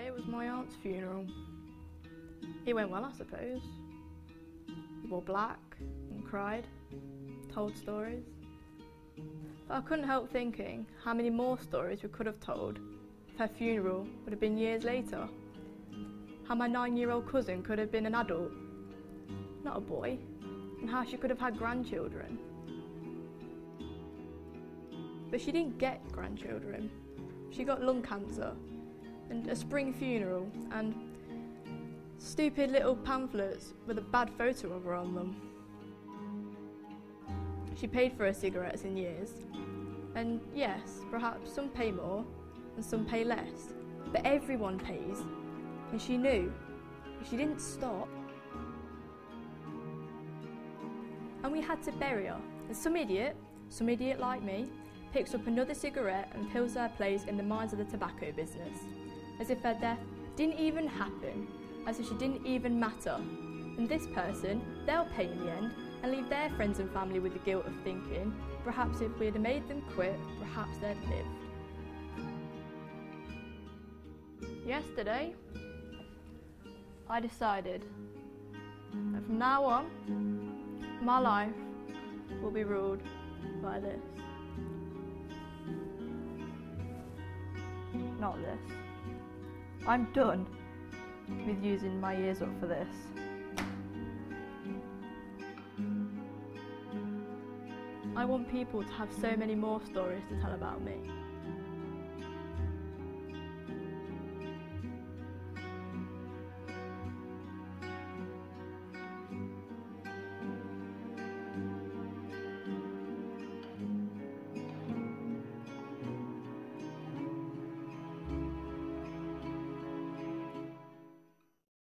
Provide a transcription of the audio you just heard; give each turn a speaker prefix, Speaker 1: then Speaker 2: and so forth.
Speaker 1: Yesterday was my aunt's funeral. It went well, I suppose. Wore black and cried, told stories. But I couldn't help thinking how many more stories we could have told if her funeral would have been years later. How my nine year old cousin could have been an adult, not a boy, and how she could have had grandchildren. But she didn't get grandchildren. She got lung cancer and a spring funeral and stupid little pamphlets with a bad photo of her on them. She paid for her cigarettes in years, and yes, perhaps some pay more and some pay less, but everyone pays, and she knew she didn't stop. And we had to bury her, and some idiot, some idiot like me, picks up another cigarette and fills their place in the minds of the tobacco business as if her death didn't even happen, as if she didn't even matter. And this person, they'll pay in the end and leave their friends and family with the guilt of thinking, perhaps if we'd have made them quit, perhaps they'd lived. Yesterday, I decided that from now on, my life will be ruled by this. Not this. I'm done with using my ears up for this. I want people to have so many more stories to tell about me.